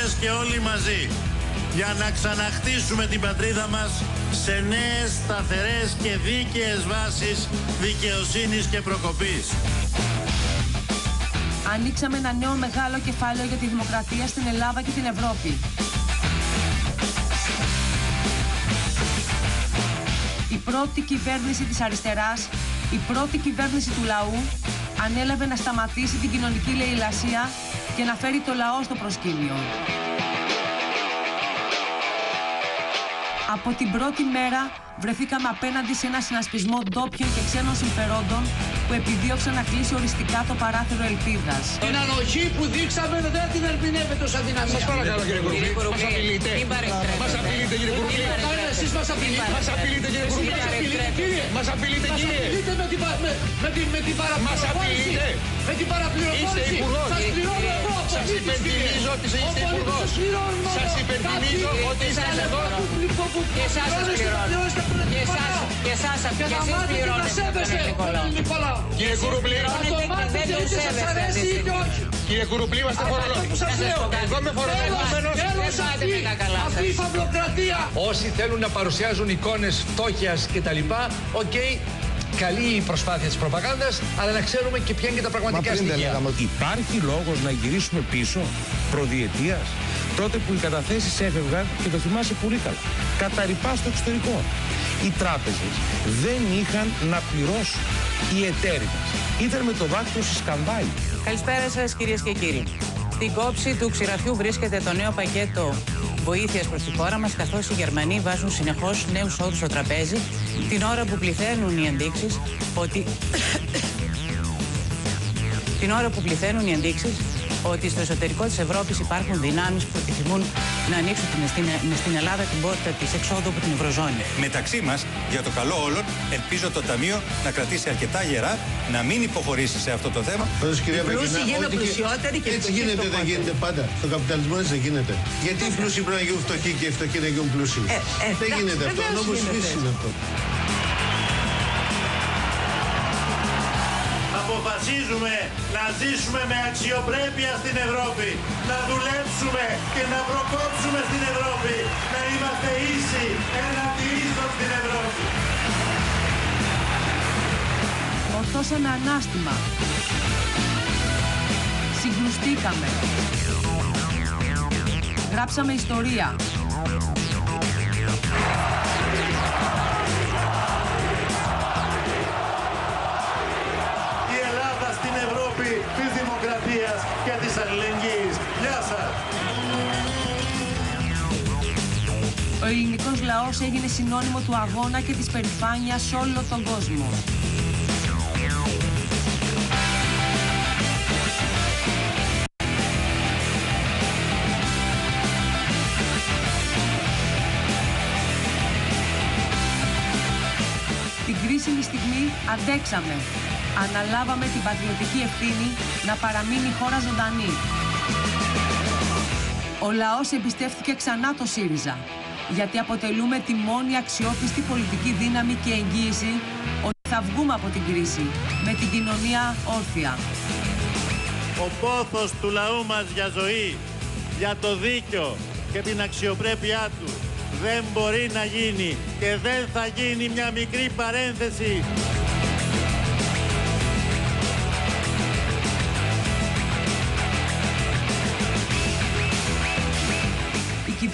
όλες και όλοι μαζί για να ξαναχτίσουμε την πατρίδα μας σε νέες, σταθερές και δίκαιες βάσεις δικαιοσύνης και προκοπής. Ανοίξαμε ένα νέο μεγάλο κεφάλαιο για τη δημοκρατία στην Ελλάδα και την Ευρώπη. Η πρώτη κυβέρνηση της αριστεράς, η πρώτη κυβέρνηση του λαού, ανέλαβε να σταματήσει την κοινωνική λαιλασία και να φέρει το λαό στο προσκήνιο. Από την πρώτη μέρα βρεθήκαμε απέναντι σε ένα συνασπισμό ντόπιων και ξένων συμφερόντων που επιδίωξαν να κλείσει οριστικά το παράθυρο ελπίδας. Την ανοχή που δείξαμε δεν την ερμηνεύετε ως αδυναμία. Σας παρακαλώ κύριε Κουρουμπλή, μας απειλείτε. Μας απειλείτε κύριε Κουρουμπλή. Εσεί μας απειλείτε. Μας απειλείτε κύριε Κουρουμπλή. Μας απειλείτε κύριε. με την, με, με την, με την Μας απειλείτε. Με την παραπληροφόρηση. Είστε υπουργός. Σας πληρώνω εγώ. Σας υπενθυμίζω ότι είστε υπουργός. Σας υπενθυμίζω ότι είστε εδώ. Και εσάς σας πληρώνω. Και εσάς, και εσάς, και εσείς πληρώνετε τον Νικολάου. Κύριε Κουρουμπλή, Πληρώνετε και δεν τους σέβεστε αντίστοιχα. κύριε Κουρουμπλή, είμαστε φορολογούμενος. Εγώ είμαι φορολογούμενος. Δεν πάτε με τα καλά Αυτή η σας. φαυλοκρατία. Όσοι θέλουν να παρουσιάζουν εικόνες φτώχειας κτλ. Οκ, καλή η προσπάθεια της προπαγάνδας, αλλά να ξέρουμε και ποια είναι και τα Μα πραγματικά πριν δεν στοιχεία. λέγαμε ότι υπάρχει λόγος να γυρίσουμε πίσω προ διετίας; Τότε που οι καταθέσεις έφευγαν και το θυμάσαι πολύ καλά. Κατά ριπάς στο εξωτερικό. Οι τράπεζες δεν είχαν να πληρώσουν. Οι εταίροι μας ήταν με το δάκτυλο στη σκανδάλη. Καλησπέρα σας κυρίες και κύριοι. Στην κόψη του ξηραφιού βρίσκεται το νέο πακέτο βοήθειας προς τη χώρα μας, καθώς οι Γερμανοί βάζουν συνεχώς νέους όρους στο τραπέζι, την ώρα που πληθαίνουν οι ενδείξεις ότι... την ώρα που πληθαίνουν οι ενδείξεις ότι στο εσωτερικό της Ευρώπης υπάρχουν δυνάμεις που επιθυμούν να ανοίξουν την- στην, στην Ελλάδα την πόρτα της εξόδου από την Ευρωζώνη. Μεταξύ μας, για το καλό όλων, ελπίζω το Ταμείο να κρατήσει αρκετά γερά, να μην υποχωρήσει σε αυτό το θέμα. Πάντως, κυρία πλούσιοι Μπακινά, γίνουν ό,τι και- πλουσιότεροι και Έτσι φτωχοί γίνεται, δεν φτωχότεροι. γίνεται πάντα. Στον καπιταλισμό έτσι δεν γίνεται. Γιατί οι πλούσιοι πρέπει να γίνουν φτωχοί και οι φτωχοί να γίνουν πλούσιοι; Ε, ε, δεν ναι, γίνεται αυτό. βεβαίως Νόμος γίνεται. φύσης είναι αυτό. Αποφασίζουμε να ζήσουμε με αξιοπρέπεια στην Ευρώπη, να δουλέψουμε και να προκόψουμε στην Ευρώπη, να είμαστε ίσοι έναντι ίσων στην Ευρώπη. Ορθώσαμε ανάστημα. Συγκλουστήκαμε. Γράψαμε ιστορία. Δημοκρατίας και της αλληλεγγύης. Γεια σας. Ο ελληνικός λαός έγινε συνώνυμο του αγώνα και της περηφάνειας σε όλο τον κόσμο. Την κρίσιμη στιγμή αντέξαμε. Αναλάβαμε την πατριωτική ευθύνη να παραμείνει η χώρα ζωντανή. Ο λαός εμπιστεύτηκε ξανά το ΣΥΡΙΖΑ, γιατί αποτελούμε τη μόνη αξιόπιστη πολιτική δύναμη και εγγύηση ότι θα βγούμε από την κρίση με την κοινωνία όρθια. Ο πόθος του λαού μας για ζωή, για το δίκιο και την αξιοπρέπειά του δεν μπορεί να γίνει και δεν θα γίνει μια μικρή παρένθεση.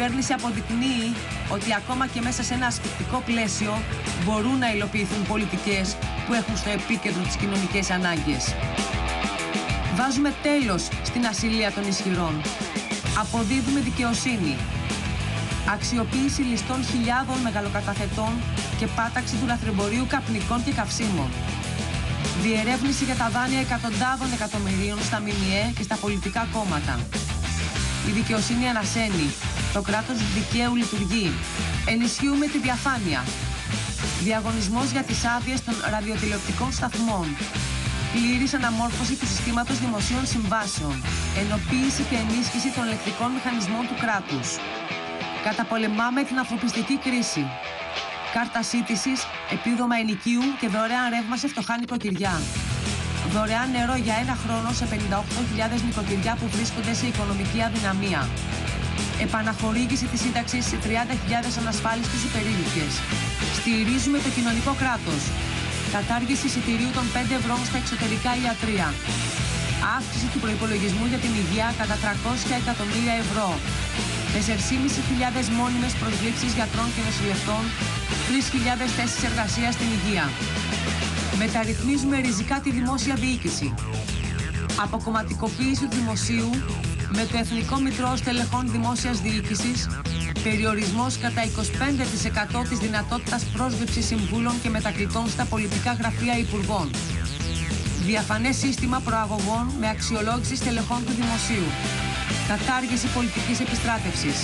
Η κυβέρνηση αποδεικνύει ότι ακόμα και μέσα σε ένα ασφικτικό πλαίσιο μπορούν να υλοποιηθούν πολιτικές που έχουν στο επίκεντρο τις κοινωνικές ανάγκες. Βάζουμε τέλος στην ασυλία των ισχυρών. Αποδίδουμε δικαιοσύνη. Αξιοποίηση ληστών χιλιάδων μεγαλοκαταθετών και πάταξη του λαθρεμπορίου καπνικών και καυσίμων. Διερεύνηση για τα δάνεια εκατοντάδων εκατομμυρίων στα ΜΜΕ και στα πολιτικά κόμματα. Η δικαιοσύνη ανασένει. Το κράτος δικαίου λειτουργεί. Ενισχύουμε τη διαφάνεια. Διαγωνισμός για τις άδειες των ραδιοτηλεοπτικών σταθμών. Πλήρης αναμόρφωση του συστήματος δημοσίων συμβάσεων. Ενοποίηση και ενίσχυση των ελεκτρικών μηχανισμών του κράτους. Καταπολεμάμε την ανθρωπιστική κρίση. Κάρτα σύντησης, επίδομα ενοικίου και δωρεάν ρεύμα σε φτωχά νοικοκυριά. Δωρεάν νερό για ένα χρόνο σε 58.000 νοικοκυριά που βρίσκονται σε οικονομική αδυναμία. Επαναχορήγηση της σύνταξης σε 30.000 ανασφάλιστους υπερήλικες. Στηρίζουμε το κοινωνικό κράτος. Κατάργηση εισιτηρίου των 5 ευρώ στα εξωτερικά ιατρία. Αύξηση του προϋπολογισμού για την υγεία κατά 300 εκατομμύρια ευρώ. 4.500 μόνιμες προσλήψεις γιατρών και νοσηλευτών, 3.000 θέσεις εργασίας στην υγεία. Μεταρρυθμίζουμε ριζικά τη δημόσια διοίκηση. Αποκομματικοποίηση του δημοσίου με το Εθνικό Μητρό Στελεχών Δημόσιας Διοίκησης, περιορισμός κατά 25% της δυνατότητας πρόσληψης συμβούλων και μετακλητών στα πολιτικά γραφεία υπουργών. Διαφανές σύστημα προαγωγών με αξιολόγηση στελεχών του δημοσίου. Κατάργηση πολιτικής επιστράτευσης.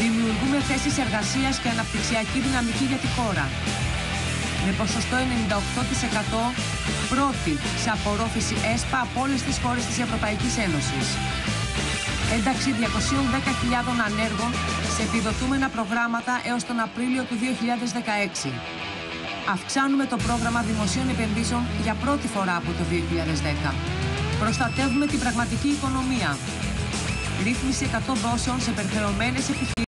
Δημιουργούμε θέσεις εργασίας και αναπτυξιακή δυναμική για τη χώρα. Με ποσοστό 98% πρώτη σε απορρόφηση ΕΣΠΑ από όλες τις χώρες της Ευρωπαϊκής Ένωσης. Ένταξη 210.000 ανέργων σε επιδοτούμενα προγράμματα έως τον Απρίλιο του 2016. Αυξάνουμε το πρόγραμμα δημοσίων επενδύσεων για πρώτη φορά από το 2010. Προστατεύουμε την πραγματική οικονομία. Ρύθμιση 100 δόσεων σε περιφερειωμένες επιχειρήσεις.